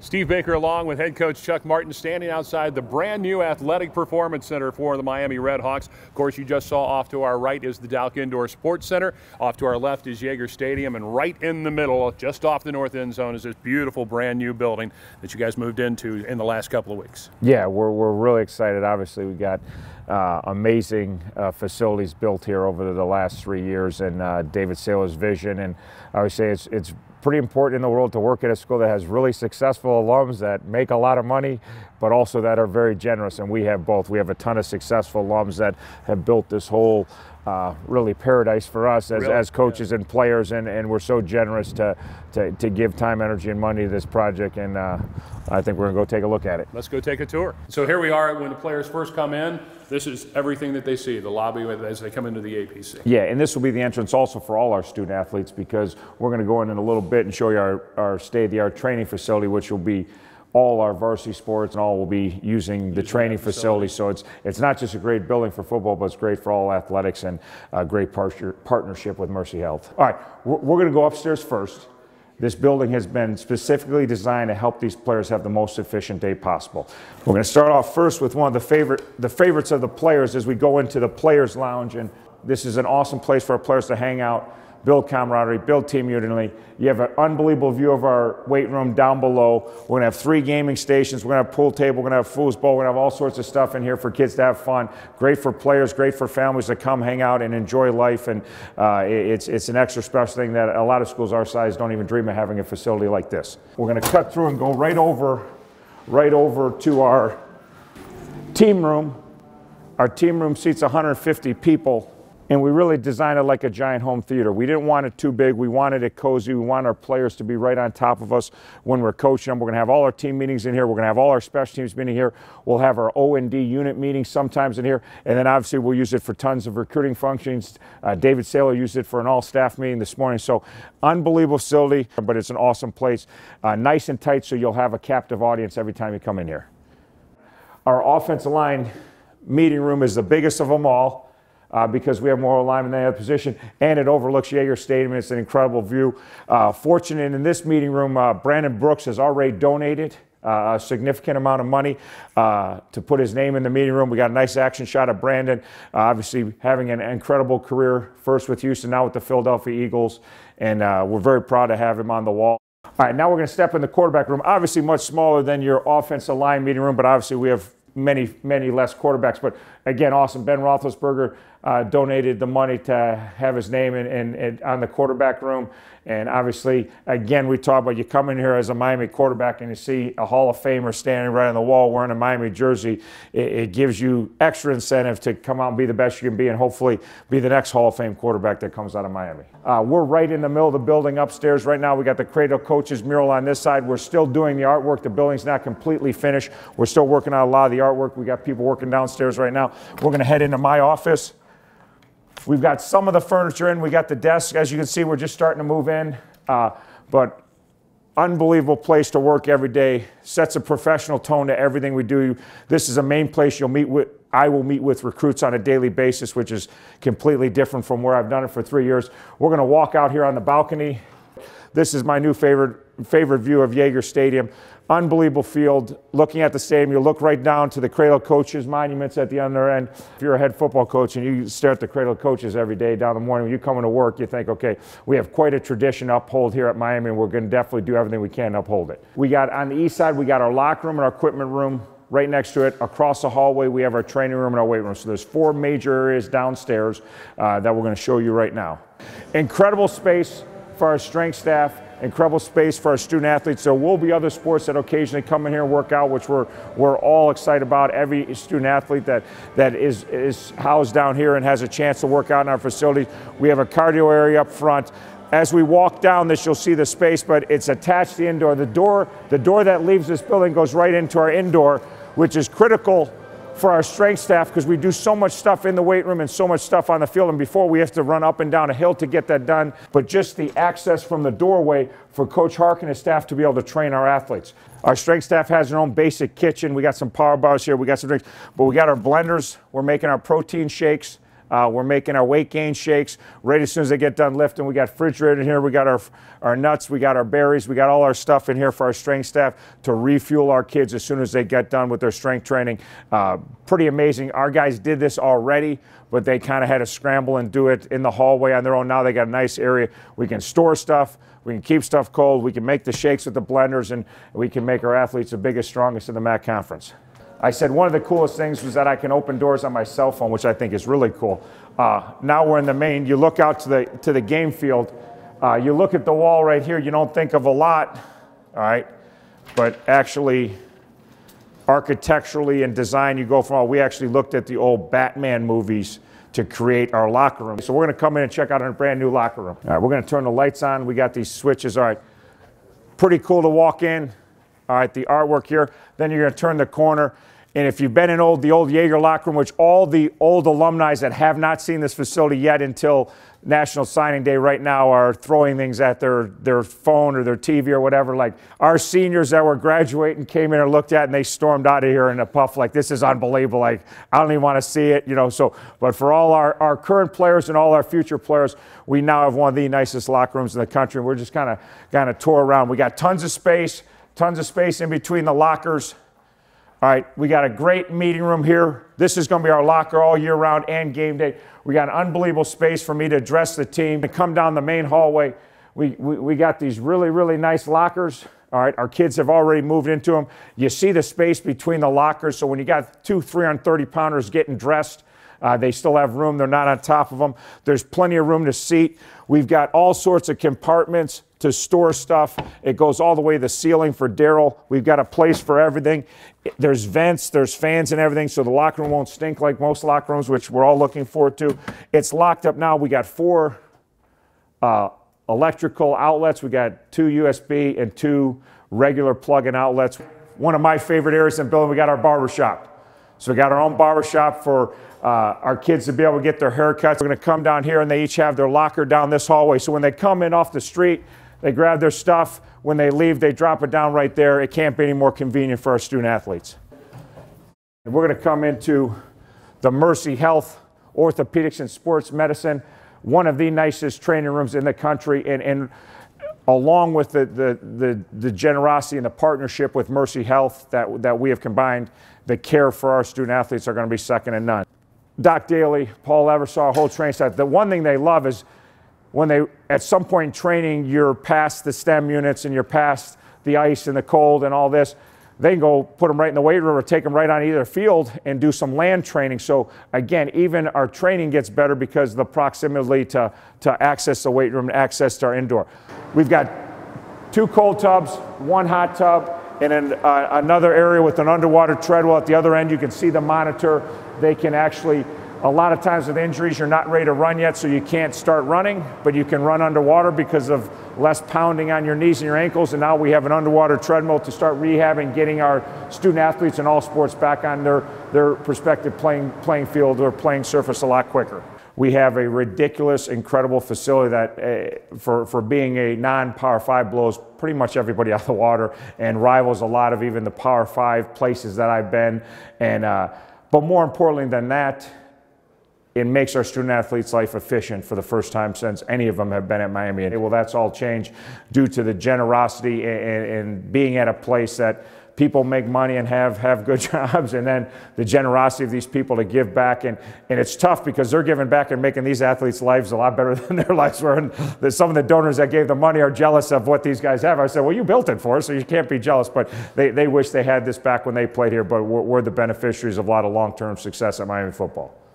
Steve Baker, along with head coach Chuck Martin, standing outside the brand new Athletic Performance Center for the Miami Redhawks. Of course, you just saw off to our right is the Dalk Indoor Sports Center. Off to our left is Yager Stadium, and right in the middle, just off the north end zone, is this beautiful brand new building that you guys moved into in the last couple of weeks. Yeah, we're, we're really excited. Obviously, we got uh, amazing uh, facilities built here over the last three years, and uh, David Sayler's vision. And I would say it's it's pretty important in the world to work at a school that has really successful alums that make a lot of money, but also that are very generous. And we have both. We have a ton of successful alums that have built this whole uh, really paradise for us as, really? as coaches yeah. and players, and, and we're so generous to, to, to, give time, energy, and money to this project. And uh, I think we're going to go take a look at it. Let's go take a tour. So here we are when the players first come in. This is everything that they see, the lobby as they come into the APC. Yeah, and this will be the entrance also for all our student athletes because we're going to go in in a little bit and show you our, our state-of-the-art training facility, which will be all our varsity sports and all will be using the training facility. So it's it's not just a great building for football, but it's great for all athletics and a great par- partnership with Mercy Health. All right, we're, we're going to go upstairs first. This building has been specifically designed to help these players have the most efficient day possible. We're going to start off first with one of the favorite the favorites of the players as we go into the players lounge and this is an awesome place for our players to hang out build camaraderie, build team unity. You have an unbelievable view of our weight room down below. We're gonna have three gaming stations. We're gonna have pool table. We're gonna have foosball. We're gonna have all sorts of stuff in here for kids to have fun. Great for players. Great for families to come hang out and enjoy life. And uh, it's it's an extra special thing that a lot of schools our size don't even dream of having a facility like this. We're gonna cut through and go right over, right over to our team room. Our team room seats 150 people and we really designed it like a giant home theater. We didn't want it too big. We wanted it cozy. We want our players to be right on top of us when we're coaching them. We're going to have all our team meetings in here. We're going to have all our special teams meeting here. We'll have our O&D unit meetings sometimes in here. And then obviously we'll use it for tons of recruiting functions. Uh, David Sayler used it for an all-staff meeting this morning. So unbelievable facility, but it's an awesome place. Uh, nice and tight so you'll have a captive audience every time you come in here. Our offensive line meeting room is the biggest of them all uh, because we have more alignment than any other position, and it overlooks Yager Stadium. It's an incredible view. Uh, fortunate in this meeting room, uh, Brandon Brooks has already donated. Uh, a significant amount of money uh, to put his name in the meeting room. We got a nice action shot of Brandon, uh, obviously having an incredible career, first with Houston, now with the Philadelphia Eagles, and we're very proud to have him on the wall. All right, now we're going to step in the quarterback room. Obviously, much smaller than your offensive line meeting room, but obviously we have many, many less quarterbacks. But again, awesome. Ben Roethlisberger uh, donated the money to have his name in, in, in, on the quarterback room. And obviously, again, we talk about you come in here as a Miami quarterback and you see a Hall of Famer standing right on the wall wearing a Miami jersey. It, it gives you extra incentive to come out and be the best you can be and hopefully be the next Hall of Fame quarterback that comes out of Miami. Uh, we're right in the middle of the building upstairs right now. We got the Cradle Coaches mural on this side. We're still doing the artwork. The building's not completely finished. We're still working on a lot of the artwork. We got people working downstairs right now. We're going to head into my office. We've got some of the furniture in. We got the desk. As you can see, we're just starting to move in. Uh, but unbelievable place to work every day. Sets a professional tone to everything we do. This is a main place you'll meet with. I will meet with recruits on a daily basis, which is completely different from where I've done it for three years. We're going to walk out here on the balcony. This is my new favorite favorite view of Yager Stadium. Unbelievable field. Looking at the stadium, you look right down to the Cradle Coaches monuments at the other end. If you're a head football coach and you stare at the Cradle Coaches every day down the morning, when you come into work, you think, okay, we have quite a tradition uphold here at Miami, and we're going to definitely do everything we can to uphold it. We got on the east side, we got our locker room and our equipment room right next to it. Across the hallway, we have our training room and our weight room. So there's four major areas downstairs uh, that we're going to show you right now. Incredible space for our strength staff incredible space for our student athletes. There will be other sports that occasionally come in here and work out, which we're, we're all excited about. Every student athlete that, that is, is housed down here and has a chance to work out in our facilities. We have a cardio area up front. As we walk down this, you'll see the space, but it's attached to the indoor. The door, the door that leaves this building goes right into our indoor, which is critical for our strength staff because we do so much stuff in the weight room and so much stuff on the field. And before we have to run up and down a hill to get that done, but just the access from the doorway for Coach Hark and his staff to be able to train our athletes. Our strength staff has their own basic kitchen. We got some power bars here, we got some drinks, but we got our blenders. We're making our protein shakes. Uh, we're making our weight gain shakes right as soon as they get done lifting. We got refrigerator in here. We got our, our nuts. We got our berries. We got all our stuff in here for our strength staff to refuel our kids as soon as they get done with their strength training. Uh, pretty amazing. Our guys did this already, but they kind of had to scramble and do it in the hallway on their own. Now they got a nice area. We can store stuff. We can keep stuff cold. We can make the shakes with the blenders, and we can make our athletes the biggest, strongest in the MAC conference. I said one of the coolest things was that I can open doors on my cell phone, which I think is really cool. Uh, now we're in the main. You look out to the to the game field. Uh, you look at the wall right here. You don't think of a lot, all right, but actually, architecturally and design, you go from all. We actually looked at the old Batman movies to create our locker room. So we're going to come in and check out our brand new locker room. All right, we're going to turn the lights on. We got these switches. All right, pretty cool to walk in. All right, the artwork here. Then you're going to turn the corner. And if you've been in old the old Yager locker room, which all the old alumni that have not seen this facility yet until National Signing Day right now are throwing things at their, their phone or their TV or whatever. Like our seniors that were graduating came in and looked at it and they stormed out of here in a puff like this is unbelievable. Like I don't even want to see it, you know. So but for all our, our current players and all our future players, we now have one of the nicest locker rooms in the country. We're just kind of kind of tour around. We got tons of space, tons of space in between the lockers. All right, we got a great meeting room here. This is going to be our locker all year round and game day. We got an unbelievable space for me to address the team and come down the main hallway. We, we, we got these really, really nice lockers. All right, our kids have already moved into them. You see the space between the lockers. So when you got two 330 pounders getting dressed, uh, they still have room. They're not on top of them. There's plenty of room to seat. We've got all sorts of compartments to store stuff. It goes all the way to the ceiling for Daryl. We've got a place for everything. There's vents, there's fans and everything, so the locker room won't stink like most locker rooms, which we're all looking forward to. It's locked up now. We got four uh, electrical outlets. We got two USB and two regular plug-in outlets. One of my favorite areas in building, we got our barber shop. So we got our own barber shop for uh, our kids to be able to get their haircuts. We're to come down here and they each have their locker down this hallway. So when they come in off the street, they grab their stuff. When they leave, they drop it down right there. It can't be any more convenient for our student athletes. And we're going to come into the Mercy Health Orthopedics and Sports Medicine, one of the nicest training rooms in the country. And, and along with the, the, the, the, generosity and the partnership with Mercy Health that, that we have combined, the care for our student athletes are going to be second to none. Doc Daly, Paul Eversaw, whole train staff, the one thing they love is when they, at some point in training, you're past the stim units and you're past the ice and the cold and all this, they can go put them right in the weight room or take them right on either field and do some land training. So again, even our training gets better because the proximity to, to access the weight room access to our indoor. We've got two cold tubs, one hot tub, and then uh, another area with an underwater treadmill. At the other end, you can see the monitor. They can actually a lot of times with injuries, you're not ready to run yet, so you can't start running, but you can run underwater because of less pounding on your knees and your ankles. And now we have an underwater treadmill to start rehabbing, getting our student athletes in all sports back on their, their prospective playing, playing field or playing surface a lot quicker. We have a ridiculous, incredible facility that, uh, for, for being a non Power 5, blows pretty much everybody out of the water and rivals a lot of even the Power 5 places that I've been. And, uh, but more importantly than that, it makes our student athletes' life efficient for the first time since any of them have been at Miami. And well, that's all changed due to the generosity and, and being at a place that people make money and have, have good jobs, and then the generosity of these people to give back. And, and it's tough because they're giving back and making these athletes' lives a lot better than their lives were. And some of the donors that gave the money are jealous of what these guys have. I said, well, you built it for us, so you can't be jealous. But they, they wish they had this back when they played here, but we're, we're the beneficiaries of a lot of long term success at Miami football.